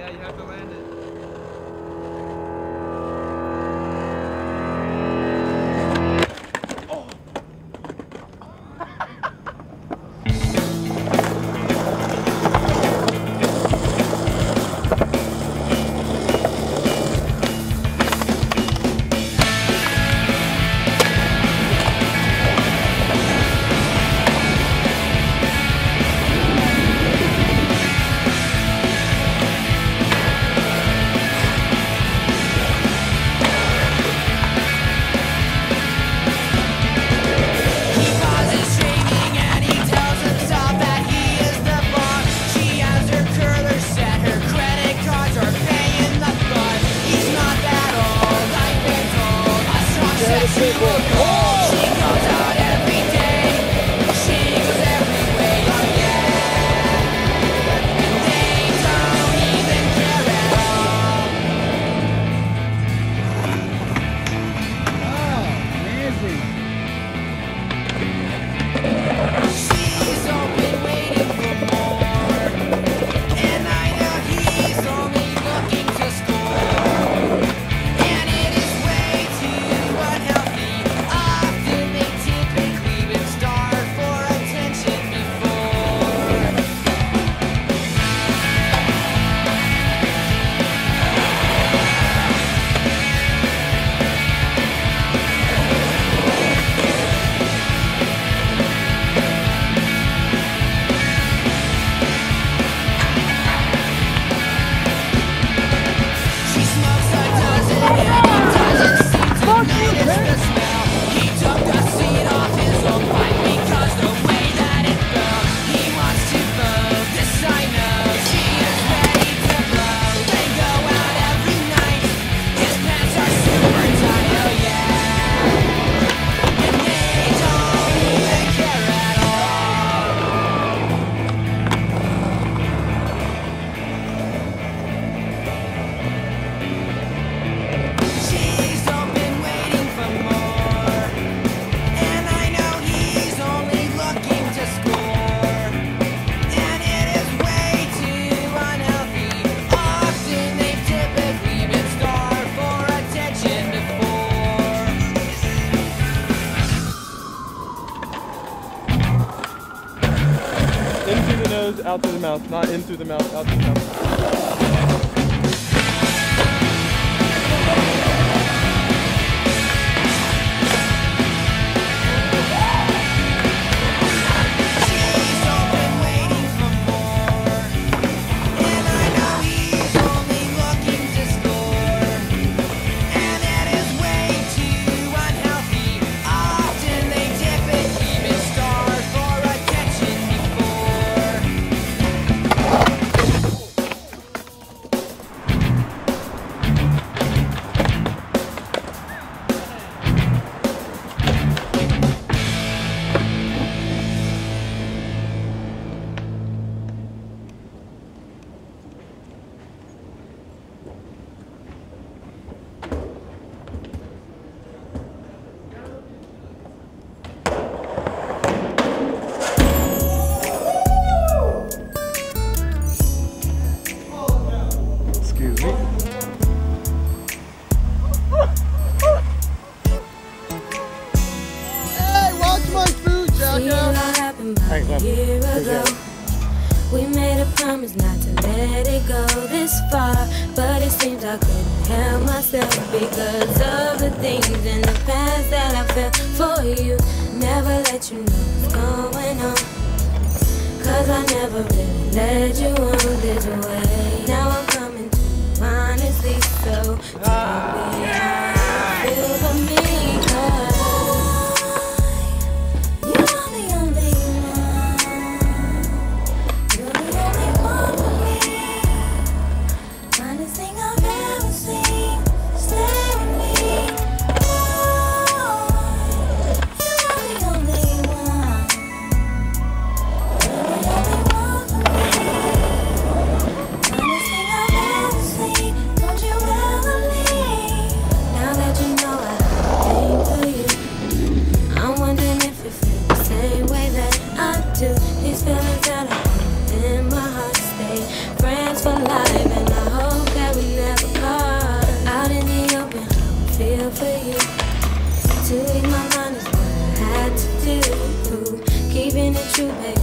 Yeah, you have to land it. Minnesota. Oh! Out through the mouth. Not in through the mouth, out through the mouth. A year ago. We made a promise not to let it go this far, but it seems I couldn't help myself because of the things in the past that I felt for you. Never let you know what's going on. Cause I never really let you on this way. Now I'm coming to honestly, so tell me up for you. Doing my mind is what I had to do. Keeping it true, baby.